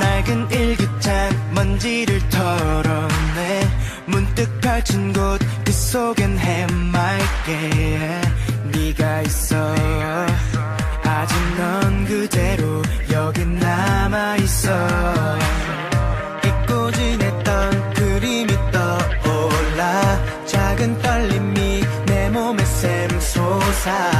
낡은 일기장 먼지를 털어내. 문득 펼친 곳 그 속엔 해맑게 네가 있어 있어 잊고 지냈던 그림이 떠올라. 작은 떨림이 내 몸에 샘솟아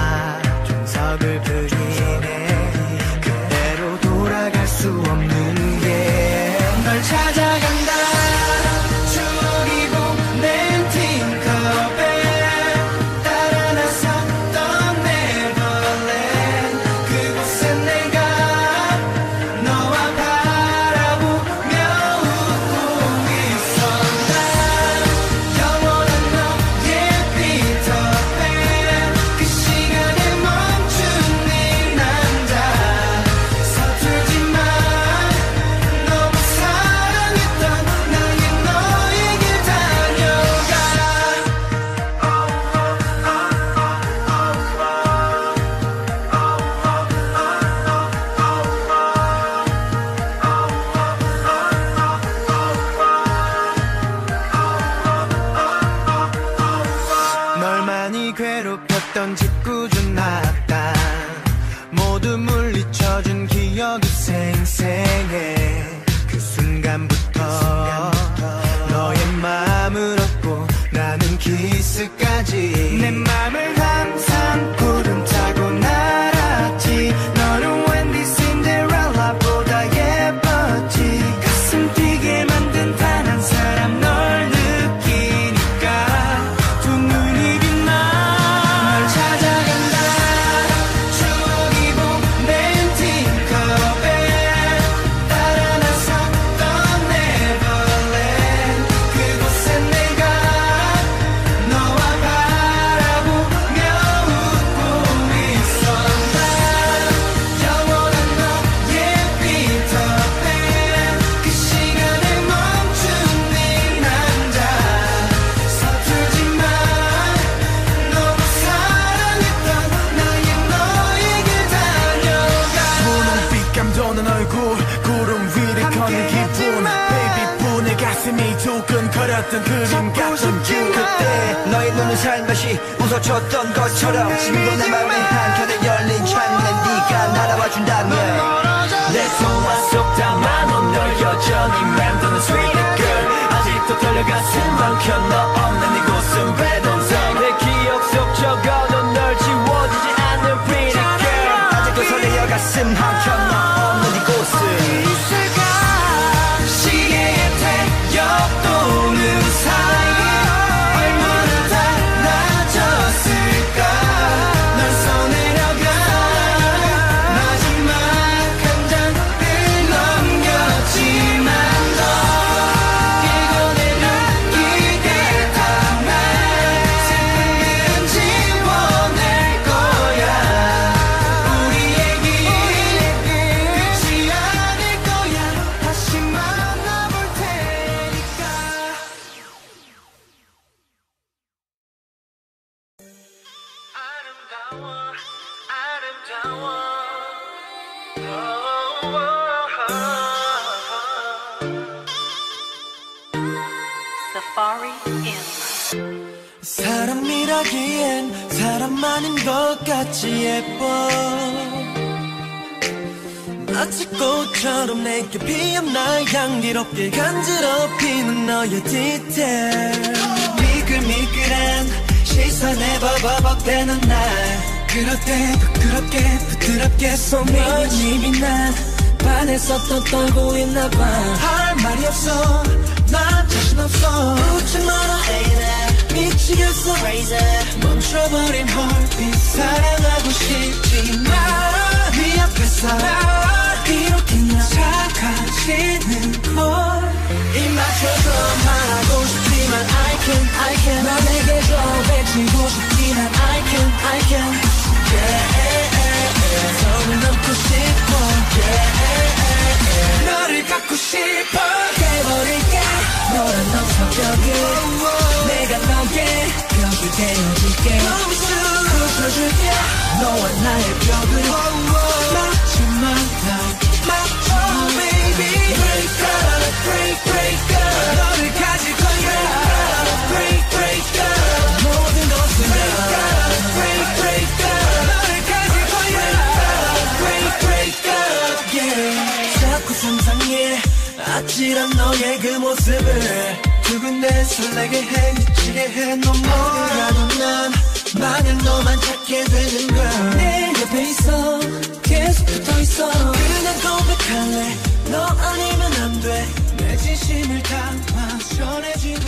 널 많이 괴롭혔던 짓궂은 악당 모두 물리쳐준 기억이 생생해. 그 순간부터 얼굴 구름 위를 걷는 기분. baby 분의 가슴이 두근거렸던 그림 같은 길 그때 너의 눈은 살며시 웃어줬던 것처럼 지금도 내 마음의 한켠에 열린 창문에 네가 날아와 준다면 내 동화 속 담아놓은 널 여전히 맴도는 sweet girl. 아직도 떨려 가슴 Safari in. 사람이라기엔 사람만인 것 같이 예뻐. 마치 꽃처럼 내게 피어나 향기롭게 간지럽히는 너의 디테일. 미끌미끌한 시선에 버벅대는 날. 그럴 때 부끄럽게 부드럽게 손을 이미 난 반했었던 떨고 있나 봐 할 말이 없어 난 자신 없어. 너란 너 성격을 내가 너의 벽이 되어줄게 굽혀줄게 너와 나의 벽을 마지막날 Oh baby break up break break up 너를 가질 거야 break break up 모든 것을 break up break break up 너를 가질 거야 break break up yeah 자꾸 상상해 아찔한 너의 그 모습을 결국 내 설레게 해 미치게 해넌 어디라도 난 만일 너만 찾게 되는 걸 내 옆에 있어 계속 붙어있어. 그냥 고백할래. 너 아니면 안돼내 진심을 담아 전해주고